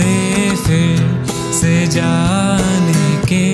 दे फिर से जाने के